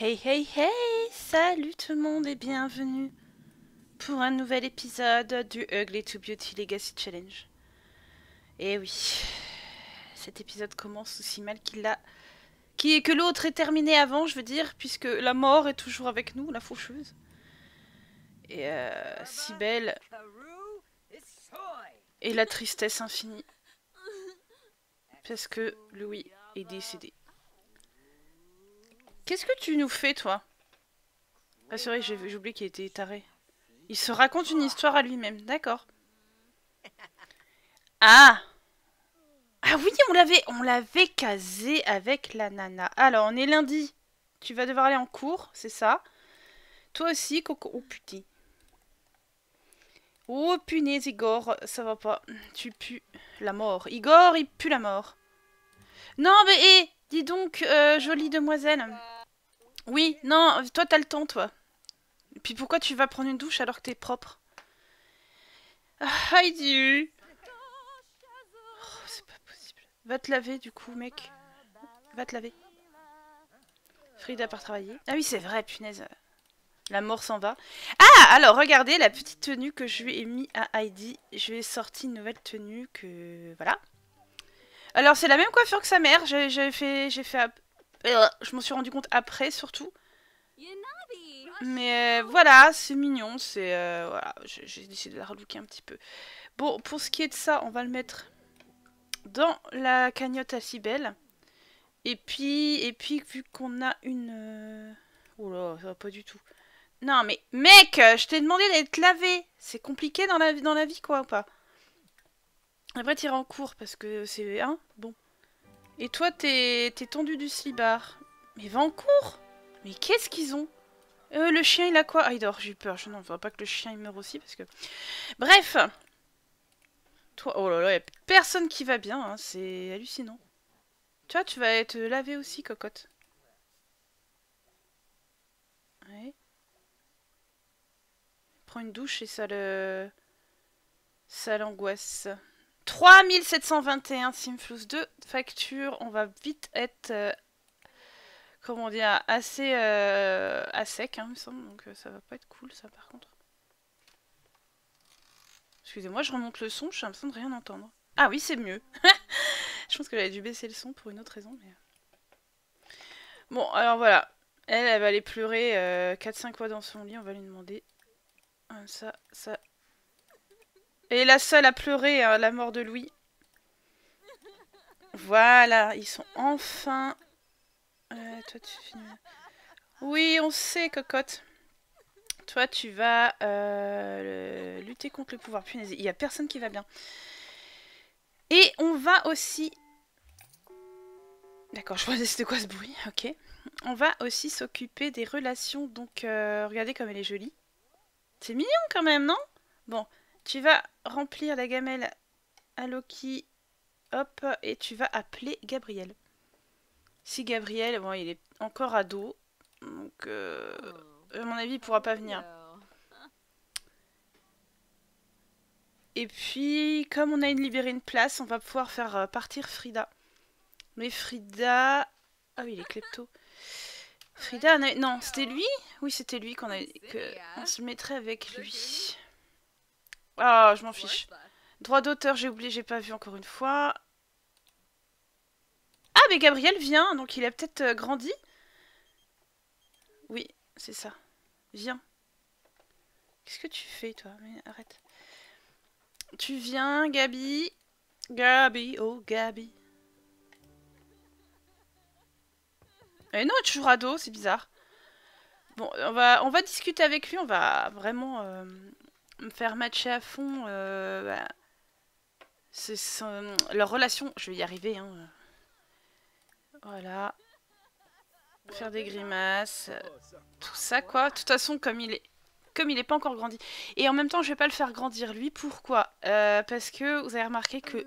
Hey hey hey Salut tout le monde et bienvenue pour un nouvel épisode du Ugly to Beauty Legacy Challenge. Et oui, cet épisode commence aussi mal qu'il l'a... Qui, que l'autre est terminé avant, je veux dire, puisque la mort est toujours avec nous, la faucheuse. Et euh, si belle. Et la tristesse infinie. Parce que Louis est décédé. Qu'est-ce que tu nous fais, toi? Ah, c'est vrai, j'ai oublié qu'il était taré. Il se raconte une histoire à lui-même, d'accord. Ah Ah oui, on l'avait casé avec la nana. Alors, on est lundi. Tu vas devoir aller en cours, c'est ça? Toi aussi, Coco. Oh, putain. Oh, punaise, Igor, ça va pas. Tu pues la mort. Igor, il pue la mort. Non, mais hé Dis donc, euh, jolie demoiselle. Oui, non, toi t'as le temps, toi. Puis pourquoi tu vas prendre une douche alors que t'es propre? Ah, Heidi oh, C'est pas possible. Va te laver, du coup, mec. Va te laver. Frida part travailler. Ah oui, c'est vrai, punaise. La mort s'en va. Ah, alors, regardez la petite tenue que je lui ai mis à Heidi. Je lui ai sorti une nouvelle tenue que... Voilà. Alors, c'est la même coiffure que sa mère. J'ai fait... J'ai fait je m'en suis rendu compte après, surtout. Mais euh, voilà, c'est mignon, c'est... Euh, voilà, j'ai décidé de la relooker un petit peu. Bon, pour ce qui est de ça, on va le mettre dans la cagnotte à Cybelle. Et puis, et puis vu qu'on a une... Oh là, ça va pas du tout. Non, mais mec, je t'ai demandé d'être lavé. C'est compliqué dans la, dans la vie, quoi, ou pas? Après, t'iras en cours, parce que c'est... Hein Bon. Et toi, t'es tendu du slibard. Mais va en cours Mais qu'est-ce qu'ils ont? Euh, Le chien, il a quoi? Ah, il dort, j'ai eu peur. Je ne voudrais pas que le chien, meure aussi, parce que... Bref Toi, oh là là, il personne qui va bien, hein. c'est hallucinant. Tu vois, tu vas te laver aussi, cocotte. Ouais. Prends une douche et ça le... Ça l'angoisse. 3721 Simflous 2 facture. On va vite être, euh, comment dire, assez euh, à sec, hein, il me semble. Donc euh, ça va pas être cool, ça, par contre. Excusez-moi, je remonte le son, je suis l'impression de rien entendre. Ah oui, c'est mieux. je pense que j'avais dû baisser le son pour une autre raison. Mais... Bon, alors voilà. Elle, elle va aller pleurer 4-5 fois dans son lit. On va lui demander. Ça, ça, et la seule à pleurer hein, la mort de Louis. Voilà, ils sont enfin... Euh, toi, tu finis... Oui, on sait, cocotte. Toi, tu vas euh, lutter contre le pouvoir. Punaise, il n'y a personne qui va bien. Et on va aussi... D'accord, je vois c'était quoi ce bruit, ok. On va aussi s'occuper des relations, donc euh, regardez comme elle est jolie. C'est mignon quand même, non? Bon, tu vas remplir la gamelle à Loki. Hop, et tu vas appeler Gabriel. Si Gabriel, bon, il est encore ado. Donc, euh, à mon avis, il pourra pas venir. Et puis, comme on a libéré une place, on va pouvoir faire euh, partir Frida. Mais Frida... Ah oui, il est klepto. Frida, non, c'était lui? Oui, c'était lui qu'on a... On se mettrait avec lui. Ah, je m'en fiche. Droit d'auteur, j'ai oublié, j'ai pas vu encore une fois. Ah, mais Gabriel vient, donc il a peut-être euh, grandi. Oui, c'est ça. Viens. Qu'est-ce que tu fais, toi? Mais arrête. Tu viens, Gabi. Gabi, oh Gabi. Eh non, toujours ado, c'est bizarre. Bon, on va, on va discuter avec lui, on va vraiment euh, me faire matcher à fond. Euh, bah, leur relation, je vais y arriver. Hein. Voilà. Faire des grimaces. Tout ça, quoi. De toute façon, comme il est comme il n'est pas encore grandi. Et en même temps, je vais pas le faire grandir lui. Pourquoi? Euh, Parce que vous avez remarqué que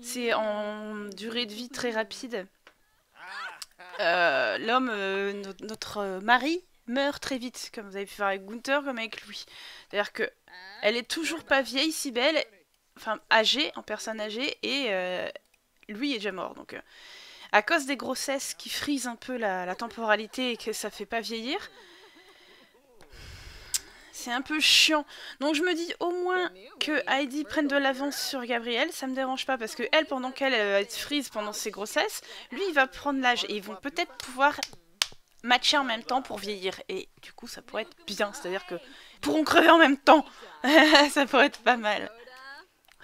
c'est en durée de vie très rapide. Euh, l'homme, notre mari, meurt très vite, comme vous avez pu faire avec Gunther, comme avec lui. C'est-à-dire que elle est toujours pas vieille, si belle, enfin âgée, en personne âgée, et euh, lui est déjà mort. Donc, euh. à cause des grossesses qui frisent un peu la, temporalité et que ça fait pas vieillir. C'est un peu chiant. Donc je me dis au moins que Heidi prenne de l'avance sur Gabriel, ça me dérange pas parce que elle, pendant qu'elle va être frise pendant ses grossesses, lui il va prendre l'âge et ils vont peut-être pouvoir matcher en même temps pour vieillir. Et du coup ça pourrait être bien, c'est-à-dire que pourront crever en même temps. ça pourrait être pas mal.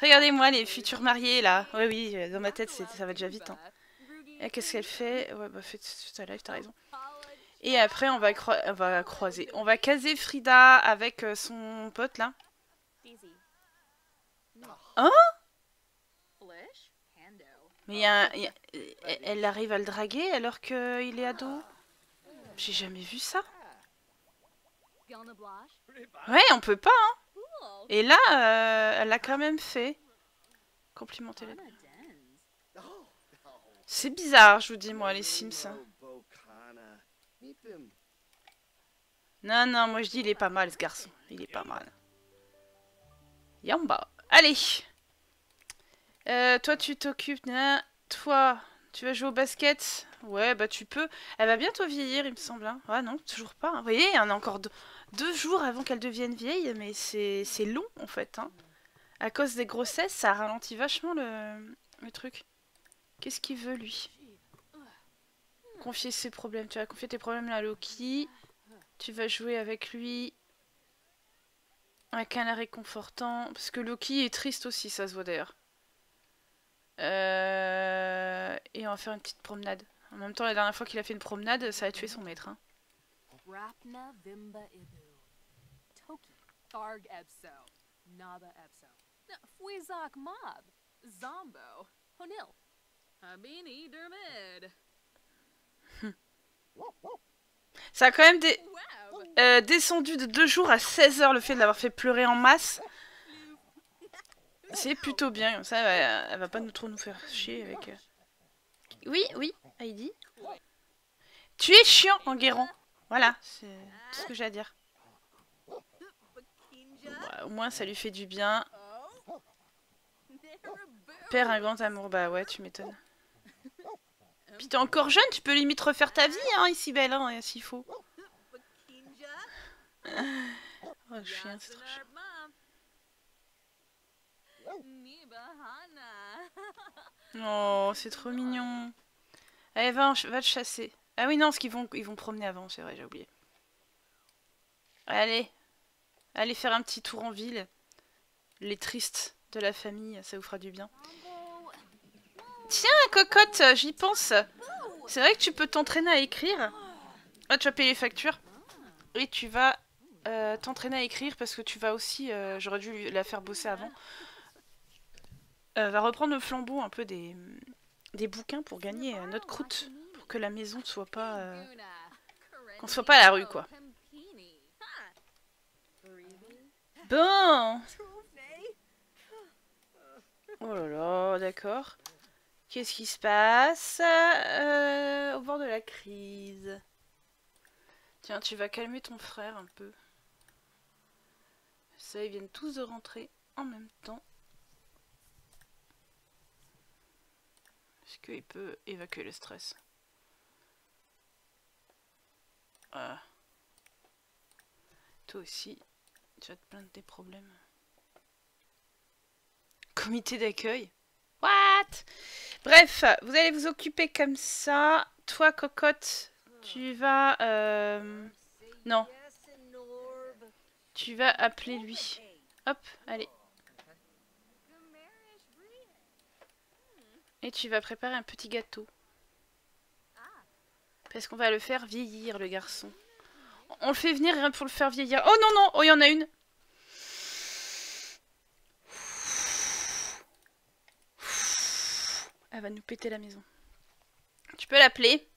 Regardez-moi les futurs mariés là. Oui oui, dans ma tête ça va déjà vite. Hein. Qu'est-ce qu'elle fait? Ouais bah fais ta live, t'as raison. Et après, on va, croiser. On va caser Frida avec euh, son pote, là. Hein? Mais elle arrive à le draguer alors qu'il est ado? J'ai jamais vu ça. Ouais, on peut pas, hein. Et là, euh, elle l'a quand même fait. Complimenter la C'est bizarre, je vous dis, moi, les Sims. Non, non, moi je dis il est pas mal ce garçon. Il est pas mal. Yamba. Allez euh, Toi tu t'occupes... Toi, tu vas jouer au basket? Ouais, bah tu peux. Elle va bientôt vieillir, il me semble. Hein. Ah non, toujours pas. Vous voyez, il y en a encore deux, jours avant qu'elle devienne vieille, mais c'est long en fait. Hein. À cause des grossesses, ça ralentit vachement le, truc. Qu'est-ce qu'il veut lui? Confier ses problèmes. Tu vas confier tes problèmes à Loki. Tu vas jouer avec lui. Un réconfortant. Parce que Loki est triste aussi, ça se voit d'ailleurs. Euh... Et on va faire une petite promenade. En même temps, la dernière fois qu'il a fait une promenade, ça a tué son maître. Hein. Ça a quand même des... Euh, descendu de deux jours à 16 heures le fait de l'avoir fait pleurer en masse. C'est plutôt bien, ça elle va pas nous trop nous faire chier avec... Oui, oui, Heidi. Tu es chiant en guérant. Voilà, c'est ce que j'ai à dire. Bah, au moins ça lui fait du bien. Père un grand amour, bah ouais, tu m'étonnes. Puis t'es encore jeune, tu peux limite refaire ta vie, hein, ici belle, hein, s'il faut. oh, chien, c'est trop Oh, c'est trop mignon. Allez, va, va te chasser. Ah oui, non, parce qu'ils vont, ils vont promener avant, c'est vrai, j'ai oublié. Allez. Allez faire un petit tour en ville. Les tristes de la famille, ça vous fera du bien. Tiens, cocotte, j'y pense. C'est vrai que tu peux t'entraîner à écrire. Ah, tu vas payer les factures. Et tu vas euh, t'entraîner à écrire parce que tu vas aussi... Euh, j'aurais dû la faire bosser avant. Euh, va reprendre le flambeau un peu des, des bouquins pour gagner notre croûte. Pour que la maison ne soit pas... qu'on soit pas à la rue, quoi. Bon Oh là là, d'accord. Qu'est-ce qui se passe euh, Au bord de la crise? Tiens, tu vas calmer ton frère un peu. Ça, ils viennent tous de rentrer en même temps. Est-ce qu'il peut évacuer le stress ah. Toi aussi, tu vas te plaindre des problèmes. Comité d'accueil What? Bref, vous allez vous occuper comme ça. Toi, cocotte, tu vas... Euh... Non. Tu vas appeler lui. Hop, allez. Et tu vas préparer un petit gâteau. Parce qu'on va le faire vieillir, le garçon. On le fait venir rien pour le faire vieillir. Oh non, non Oh, il y en a une Elle va nous péter la maison. Tu peux l'appeler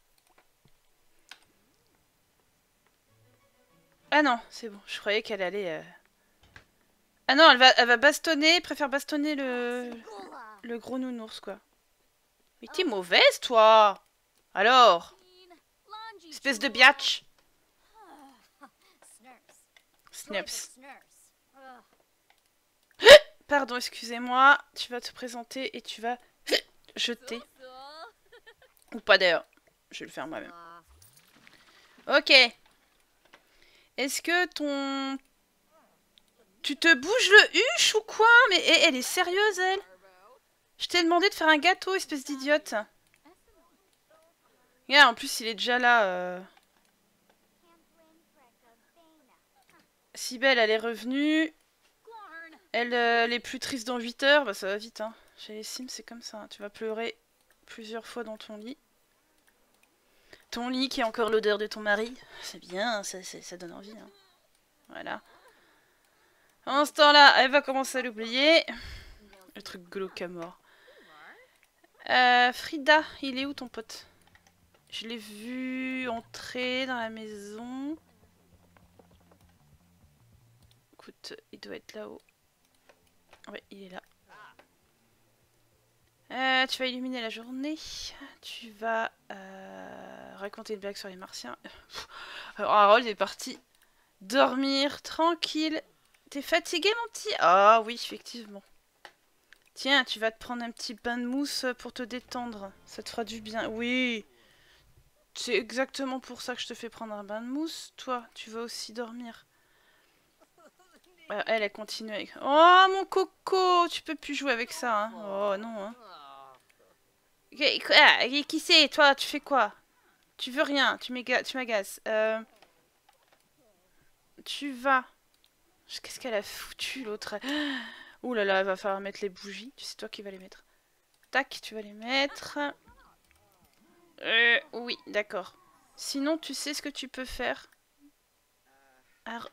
Ah non, c'est bon. Je croyais qu'elle allait... Euh, ah non, elle va, elle va bastonner, préfère bastonner le, le gros nounours, quoi. Mais t'es mauvaise, toi Alors Espèce de biatch Snaps. Pardon, excusez-moi. Tu vas te présenter et tu vas jeter. Ou pas d'ailleurs. Je vais le faire moi-même. Ok. Est-ce que ton... Tu te bouges le huche ou quoi? Mais eh, elle est sérieuse, elle? Je t'ai demandé de faire un gâteau, espèce d'idiote. Regarde, en plus, il est déjà là. Euh... Elle est revenue. Elle, euh, est plus triste dans 8 heures. Bah, ça va vite, hein. Chez les Sims, c'est comme ça. Hein. Tu vas pleurer plusieurs fois dans ton lit. Ton lit qui a encore l'odeur de ton mari. C'est bien, ça, ça, donne envie. Hein. Voilà. En ce temps-là, elle va commencer à l'oublier. Le truc glauque à mort. Euh, Frida, il est où ton pote? Je l'ai vu entrer dans la maison. Écoute, il doit être là-haut. Ouais, il est là. Euh, tu vas illuminer la journée. Tu vas euh, raconter une blague sur les martiens. Alors Harold est parti dormir tranquille. T'es fatigué mon petit? Ah oui, effectivement. Tiens, tu vas te prendre un petit bain de mousse pour te détendre. Ça te fera du bien. Oui. C'est exactement pour ça que je te fais prendre un bain de mousse. Toi, tu vas aussi dormir. Euh, elle, elle continue avec... Oh, mon coco Tu peux plus jouer avec ça, hein. Oh, non, hein. Qui c'est Toi, tu fais quoi? Tu veux rien, tu m'agaces. Euh... Tu vas... Qu'est-ce qu'elle a foutu, l'autre? Ouh là là, elle va falloir mettre les bougies. Tu sais toi qui vas les mettre. Tac, tu vas les mettre. Euh, oui, d'accord. Sinon, tu sais ce que tu peux faire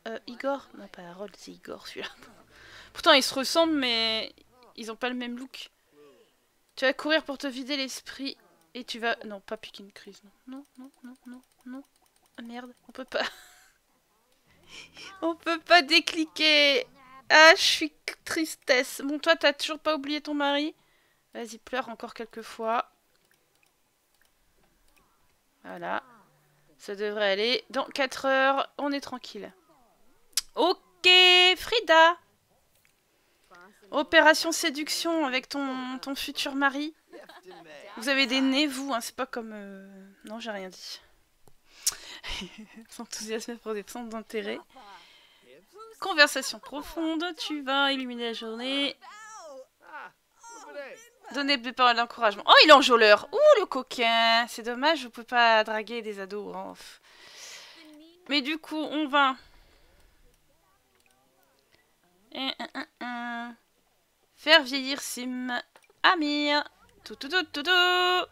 euh, Igor Non, pas Harold, c'est Igor celui-là. Pourtant, ils se ressemblent, mais ils ont pas le même look. Tu vas courir pour te vider l'esprit et tu vas... Non, pas piquer une crise, non. Non, non, non, non, non. Ah merde, on peut pas. on peut pas décliquer. Ah, je suis tristesse. Bon, toi, t'as toujours pas oublié ton mari? Vas-y, pleure encore quelques fois. Voilà. Ça devrait aller. Dans 4 heures, on est tranquille. Ok, Frida. Opération séduction avec ton, futur mari. Vous avez des nez, vous, hein, c'est pas comme... Euh, non, j'ai rien dit. S'enthousiasmer pour des centres d'intérêt. Conversation profonde, tu vas illuminer la journée. Donner des paroles d'encouragement. Oh, il est enjôleur Ouh, le coquin C'est dommage, je peux pas draguer des ados. Hein. Mais du coup, on va... Faire vieillir Sim. Amir. Tout, tout, tout, tout, tout.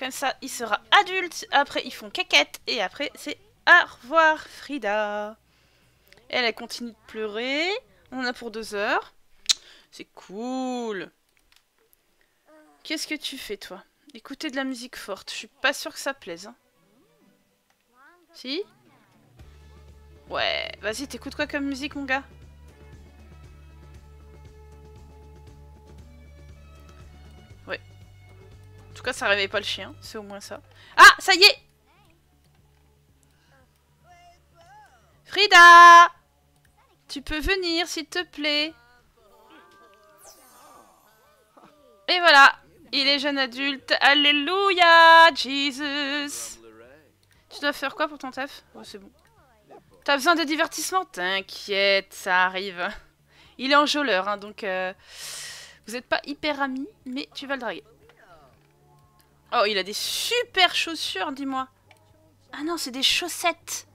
Comme ça, il sera adulte. Après, ils font caquette. Et après, c'est au revoir, Frida. Elle, elle continue de pleurer. On en a pour deux heures. C'est cool. Qu'est-ce que tu fais, toi? Écouter de la musique forte. Je suis pas sûre que ça plaise. Hein. Si? Ouais, vas-y, t'écoutes quoi comme musique, mon gars? Ouais. En tout cas, ça réveille pas le chien. C'est au moins ça. Ah, ça y est Frida Tu peux venir, s'il te plaît Et voilà il est jeune adulte. Alléluia, Jesus. Tu dois faire quoi pour ton taf? Oh, c'est bon. T'as besoin de divertissement? T'inquiète, ça arrive. Il est enjôleur, hein, donc... Euh, vous n'êtes pas hyper amis, mais tu vas le draguer. Oh, il a des super chaussures, dis-moi. Ah non, c'est des chaussettes.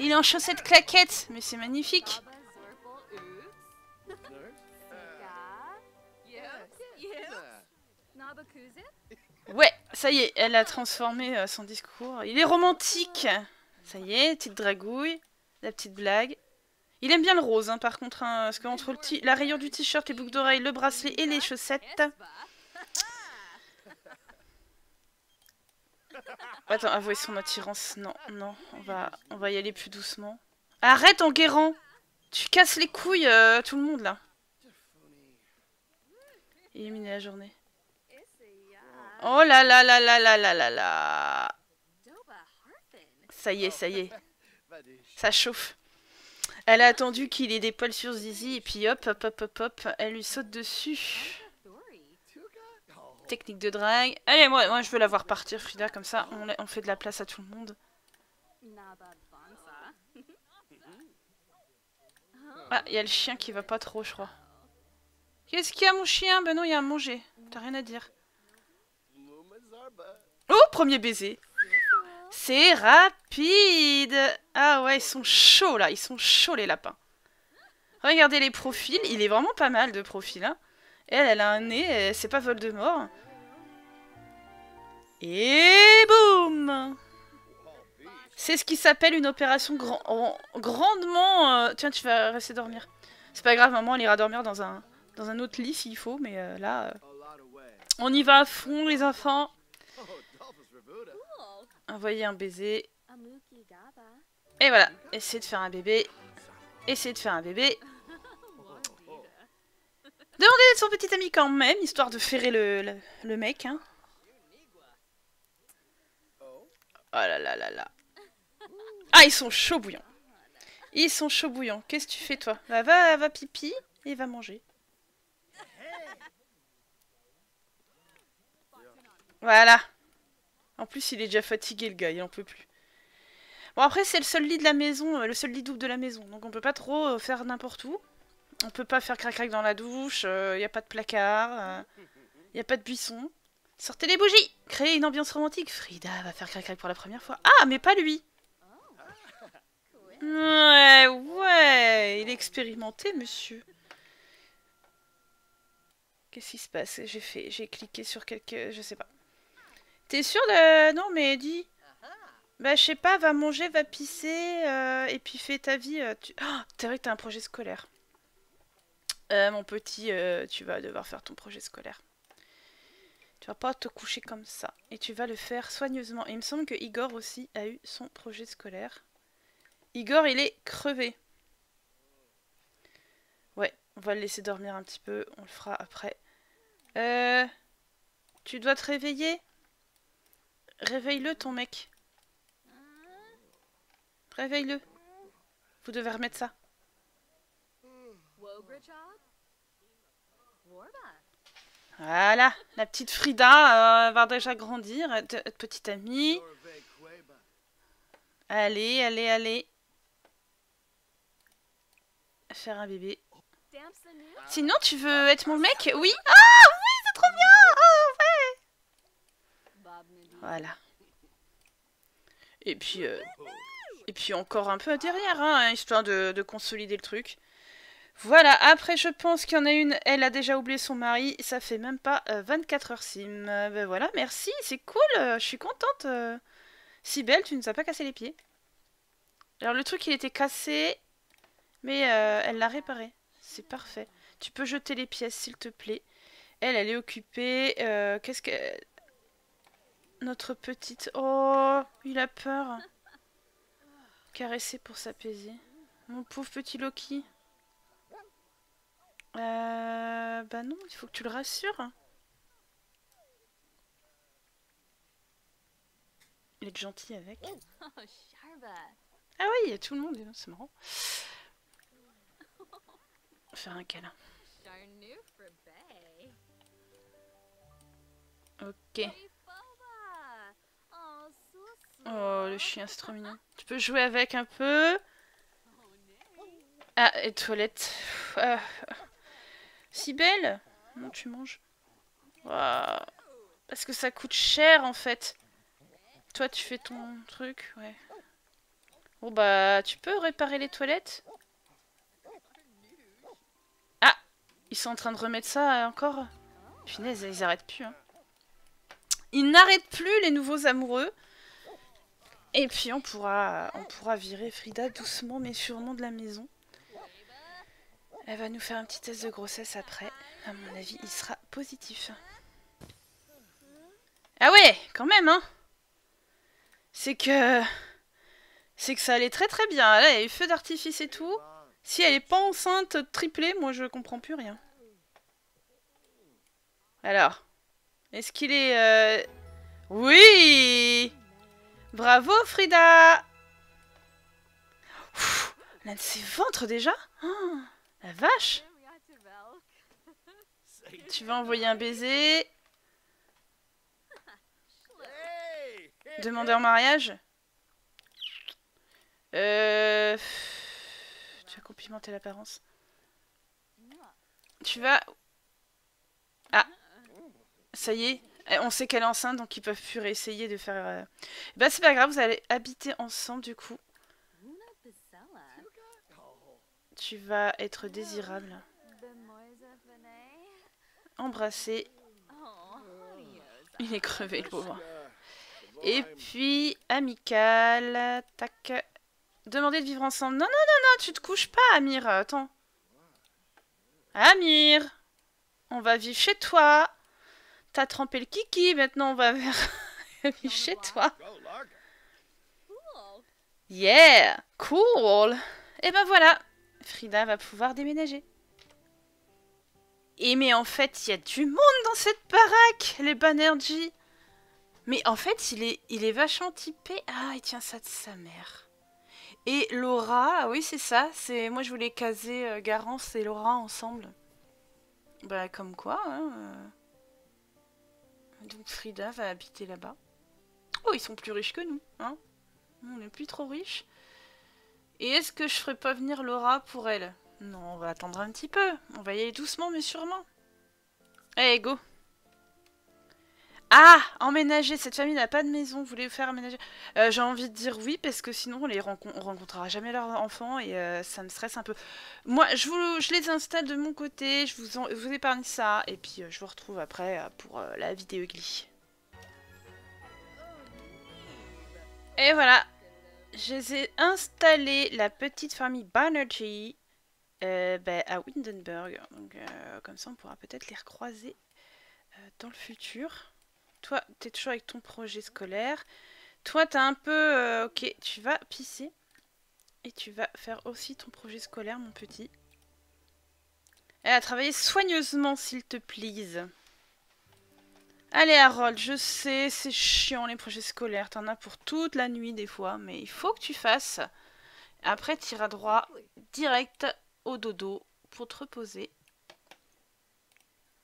Il est en chaussettes claquettes, mais c'est magnifique. Ouais, ça y est, elle a transformé euh, son discours. Il est romantique Ça y est, petite dragouille, la petite blague. Il aime bien le rose, hein, par contre, hein, parce qu'entre la rayure du t-shirt, les boucles d'oreilles, le bracelet et les chaussettes... Attends, avouez son attirance. Non, non, on va, on va y aller plus doucement. Arrête, Enguerrand Tu casses les couilles, euh, tout le monde, là. Éliminer la journée. Oh là là là là là là là là Ça y est, ça y est. Ça chauffe. Elle a attendu qu'il ait des poils sur Zizi et puis hop, hop, hop, hop, hop, elle lui saute dessus. technique de drague. Allez, moi, moi je veux la voir partir, Frida, comme ça on, fait de la place à tout le monde. Ah, il y a le chien qui va pas trop, je crois. Qu'est-ce qu'il y a, mon chien? Ben non, il y a à manger. T'as rien à dire. Oh, premier baiser. C'est rapide. Ah ouais, ils sont chauds, là. Ils sont chauds, les lapins. Regardez les profils. Il est vraiment pas mal de profils, hein. Elle, elle a un nez. C'est pas Voldemort. Et boum C'est ce qui s'appelle une opération grandement... Euh, tiens, tu vas rester dormir. C'est pas grave, maman, elle ira dormir dans un, autre lit s'il faut, mais euh, là... Euh, on y va à fond, les enfants Envoyer un baiser. Et voilà, essayer de faire un bébé. Essayer de faire un bébé. Demander d'être son petit ami quand même, histoire de ferrer le, le mec, hein. Oh là là là là. Ah, ils sont chauds bouillants. Ils sont chauds bouillants. Qu'est-ce que tu fais, toi? Bah, va, va pipi et va manger. Voilà. En plus, il est déjà fatigué, le gars. Il en peut plus. Bon, après, c'est le seul lit de la maison, euh, le seul lit double de la maison. Donc, on peut pas trop euh, faire n'importe où. On peut pas faire crac-crac dans la douche. Il euh, n'y a pas de placard. Il n'y a pas de buisson. Sortez les bougies Créez une ambiance romantique. Frida va faire crac-crac pour la première fois. Ah, mais pas lui Ouais, ouais Il est expérimenté, monsieur. Qu'est-ce qui se passe? J'ai fait, j'ai cliqué sur quelque... Je sais pas. T'es sûr de... Non, mais dis... Bah, je sais pas, va manger, va pisser, euh, et puis fais ta vie. Euh, tu... Oh, t'es vrai que t'as un projet scolaire. Euh, mon petit, tu vas devoir faire ton projet scolaire. Tu vas pas te coucher comme ça. Et tu vas le faire soigneusement. Et il me semble que Igor aussi a eu son projet scolaire. Igor, il est crevé. Ouais, on va le laisser dormir un petit peu. On le fera après. Euh, tu dois te réveiller Réveille-le, ton mec. Réveille-le. Vous devez remettre ça. Voilà, la petite Frida euh, va déjà grandir, être petite amie. Allez, allez, allez. Faire un bébé. Sinon, tu veux être mon mec? Oui Ah oui, c'est trop bien Oh ouais Voilà. Et puis, euh, et puis encore un peu derrière, hein, histoire de, de consolider le truc. Voilà, après je pense qu'il y en a une, elle a déjà oublié son mari, ça fait même pas 24 euh, heures sim. Euh, ben voilà, merci, c'est cool, je suis contente. si belle, tu ne nous as pas cassé les pieds. Alors le truc il était cassé, mais elle l'a réparé. C'est parfait. Tu peux jeter les pièces s'il te plaît. Elle, elle est occupée. Qu'est-ce que... Notre petite... Oh, il a peur. Caresser pour s'apaiser. Mon pauvre petit Loki. Euh, bah non, il faut que tu le rassures. Il est gentil avec. Ah oui, il y a tout le monde, c'est marrant. Faire un câlin. Ok. Oh, le chien, c'est trop mignon. Tu peux jouer avec un peu. Ah, et toilette. Ah. Si belle Non, tu manges. Parce que ça coûte cher, en fait. Toi, tu fais ton truc, ouais. Bon, bah, tu peux réparer les toilettes? Ah Ils sont en train de remettre ça encore Punaise, ils arrêtent plus, hein. Ils n'arrêtent plus, les nouveaux amoureux. Et puis on pourra, on pourra virer Frida doucement mais sûrement de la maison. Elle va nous faire un petit test de grossesse après. À mon avis, il sera positif. Ah ouais, quand même, hein C'est que... C'est que ça allait très très bien. Là, il y a eu feu d'artifice et tout. Si elle est pas enceinte triplée, moi je comprends plus rien. Alors, est-ce qu'il est... Euh... Oui Bravo, Frida. L'un de ses ventres, déjà. Ah, la vache. Tu vas envoyer un baiser. Demander en mariage. Euh... Tu vas complimenter l'apparence. Tu vas... Ah Ça y est on sait qu'elle est enceinte, donc ils peuvent plus réessayer de faire... Euh, bah c'est pas grave, vous allez habiter ensemble du coup. Tu vas être désirable. Embrasser. Il est crevé le pauvre. Et puis, amical. Tac. Demander de vivre ensemble. Non, non, non, non, tu te couches pas, Amir. Attends. Amir On va vivre chez toi. T'as trempé le kiki, maintenant on va vers... chez toi. Yeah Cool Et ben voilà Frida va pouvoir déménager. Et mais en fait, il y a du monde dans cette baraque, les Banerjee. Mais en fait, il est, il est vachement typé. Ah, il tient ça de sa mère. Et Laura, ah oui, c'est ça. C'est Moi, je voulais caser euh, Garance et Laura ensemble. Bah, comme quoi. Hein, euh. Donc, Frida va habiter là-bas. Oh, ils sont plus riches que nous. Hein on n'est plus trop riches. Et est-ce que je ferais pas venir Laura pour elle? Non, on va attendre un petit peu. On va y aller doucement, mais sûrement. Allez, go ah Emménager Cette famille n'a pas de maison. Vous voulez faire aménager? Euh, J'ai envie de dire oui, parce que sinon on les rencontrera jamais leurs enfants et euh, ça me stresse un peu. Moi, je, vous, les installe de mon côté, je vous, vous épargne ça, et puis euh, je vous retrouve après pour la vidéo Glee. Et voilà, j'ai installé la petite famille Banerjee ben, à Windenburg. Donc, comme ça, on pourra peut-être les recroiser dans le futur. Toi, tu es toujours avec ton projet scolaire. Toi, tu as un peu... ok, tu vas pisser. Et tu vas faire aussi ton projet scolaire, mon petit. Elle a travaillé soigneusement, s'il te plaise. Allez Harold, je sais, c'est chiant les projets scolaires, t'en as pour toute la nuit des fois, mais il faut que tu fasses. Après, tu iras droit, direct au dodo pour te reposer.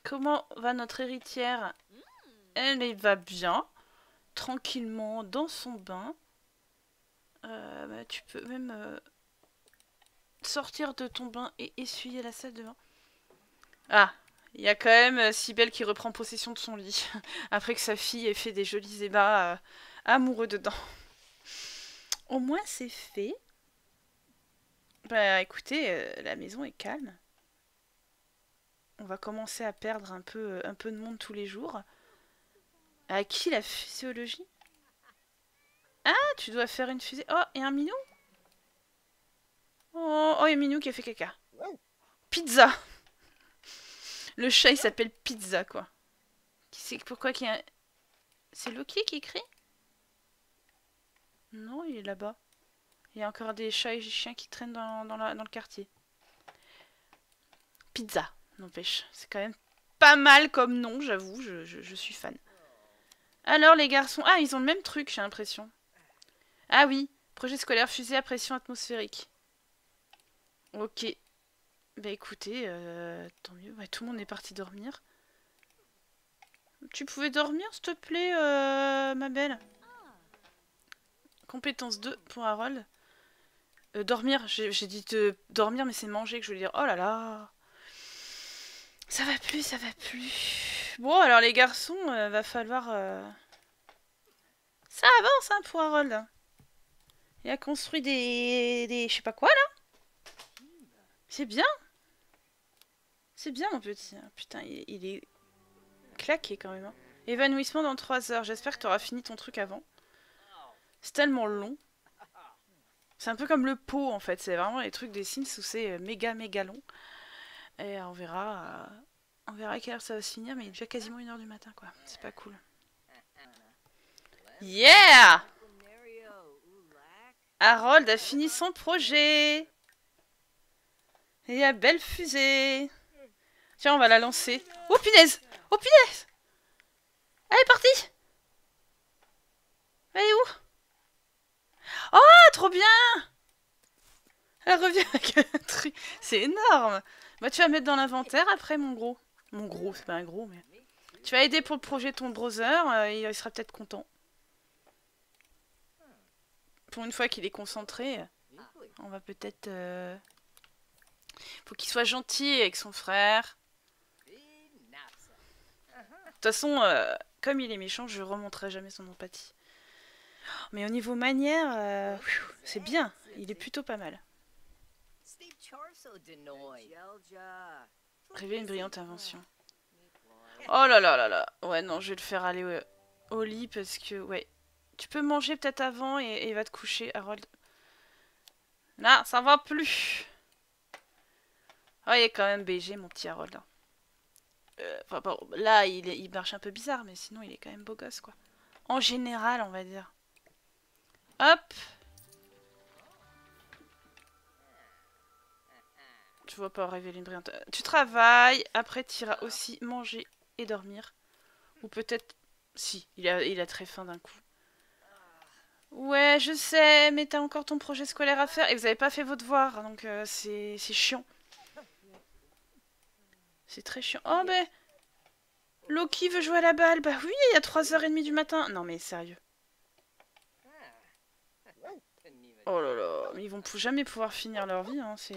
Comment va notre héritière? Elle va bien, tranquillement, dans son bain. Euh, bah, tu peux même euh, sortir de ton bain et essuyer la salle de bain. Ah, il y a quand même Sibelle euh, qui reprend possession de son lit, après que sa fille ait fait des jolis ébats amoureux dedans. Au moins c'est fait. Bah écoutez, la maison est calme. On va commencer à perdre un peu, un peu de monde tous les jours. À qui la physiologie? Ah, tu dois faire une fusée. Oh, et un minou? Oh, oh, et un minou qui a fait caca. Pizza le chat, il s'appelle Pizza, quoi. Qui sait pourquoi qu'il y a... C'est Loki qui écrit? Non, il est là-bas. Il y a encore des chats et des chiens qui traînent dans, dans, le quartier. Pizza, n'empêche. C'est quand même pas mal comme nom, j'avoue. Je, je, suis fan. Alors, les garçons... Ah, ils ont le même truc, j'ai l'impression. Ah oui, projet scolaire fusée à pression atmosphérique. Ok. Bah écoutez, euh, tant mieux. tout le monde est parti dormir. Tu pouvais dormir, s'il te plaît, euh, ma belle? Compétence 2 pour Harold. Euh, dormir, j'ai dit dormir, mais c'est manger que je veux dire. Oh là là Ça va plus, ça va plus. Bon, alors les garçons, va falloir... Ça avance, hein, pour Harold. Il a construit des... des... je sais pas quoi, là C'est bien c'est bien mon petit. Putain, il, est claqué quand même. Hein. Évanouissement dans 3 heures. J'espère que tu auras fini ton truc avant. C'est tellement long. C'est un peu comme le pot en fait. C'est vraiment les trucs des Sims où c'est euh, méga méga long. Et on verra. Euh, on verra à quelle heure ça va se finir. Mais il est déjà quasiment 1h du matin quoi. C'est pas cool. Yeah Harold a fini son projet. Et la belle fusée. Tiens, on va la lancer. Oh punaise Oh punaise Elle est partie Elle est où? Oh, trop bien Elle revient avec un truc. C'est énorme Bah, tu vas mettre dans l'inventaire après, mon gros. Mon gros, c'est pas un gros, mais... Tu vas aider pour le projet ton browser, euh, il sera peut-être content. pour une fois qu'il est concentré, on va peut-être... Euh... Faut qu'il soit gentil avec son frère. De toute façon, euh, comme il est méchant, je remonterai jamais son empathie. Mais au niveau manière, euh, c'est bien. Il est plutôt pas mal. Rêver une brillante invention. Oh là là là là. Ouais, non, je vais le faire aller au, lit parce que, ouais. Tu peux manger peut-être avant et, va te coucher, Harold. Là, ça va plus. Oh, il est quand même BG, mon petit Harold. Hein. Euh, là, il, il marche un peu bizarre, mais sinon, il est quand même beau gosse, quoi. En général, on va dire. Hop Tu vois pas révéler une brillante... Tu travailles, après tu iras aussi manger et dormir. Ou peut-être... Si, il a, il a très faim d'un coup. Ouais, je sais, mais t'as encore ton projet scolaire à faire et vous avez pas fait vos devoirs, donc euh, c'est chiant. C'est très chiant. Oh, ben... Loki veut jouer à la balle. Bah oui, il y a 3h30 du matin. Non, mais sérieux. Oh là là, mais ils vont jamais pouvoir finir leur vie, hein, c'est...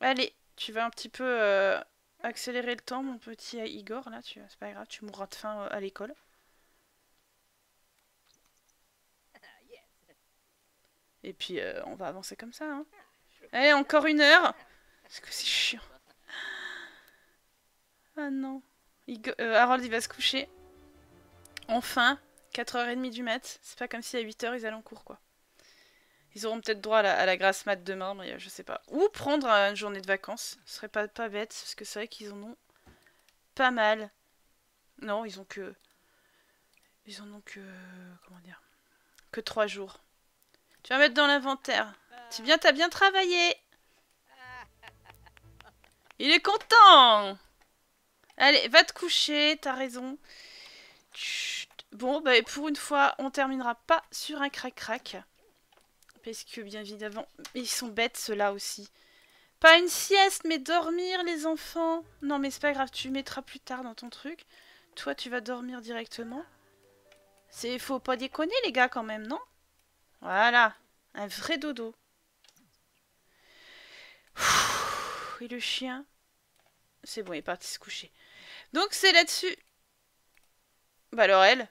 Allez, tu vas un petit peu euh, accélérer le temps, mon petit Igor, là, tu... c'est pas grave, tu mourras de faim euh, à l'école. Et puis, euh, on va avancer comme ça, hein. Encore une heure Parce que c'est chiant. Ah non. Harold, il va se coucher. Enfin, 4h30 du mat. C'est pas comme si à 8h, ils allaient en cours, quoi. Ils auront peut-être droit à la, grasse mat demain, mais je sais pas. Ou prendre une journée de vacances. Ce serait pas, pas bête, parce que c'est vrai qu'ils en ont pas mal. Non, ils ont que... Ils en ont que... Comment dire Que trois jours. Tu vas mettre dans l'inventaire. Tu bien, t'as bien travaillé. Il est content Allez, va te coucher, t'as raison. Bon, bah pour une fois, on terminera pas sur un crac-crac. Parce que bien évidemment, ils sont bêtes ceux-là aussi. Pas une sieste, mais dormir les enfants. Non mais c'est pas grave, tu mettras plus tard dans ton truc. Toi tu vas dormir directement. C'est faut pas déconner les gars quand même, non? Voilà, un vrai dodo. Et le chien? C'est bon, il est parti se coucher. Donc c'est là-dessus. Bah alors elle,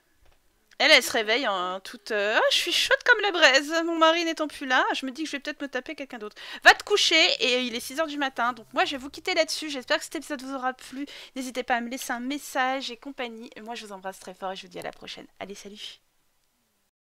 elle, elle se réveille en toute... Euh, ah, je suis chaude comme la braise, mon mari n'étant plus là, je me dis que je vais peut-être me taper quelqu'un d'autre. Va te coucher, et il est 6h du matin, donc moi je vais vous quitter là-dessus, j'espère que cet épisode vous aura plu. N'hésitez pas à me laisser un message et compagnie. Moi je vous embrasse très fort et je vous dis à la prochaine. Allez, salut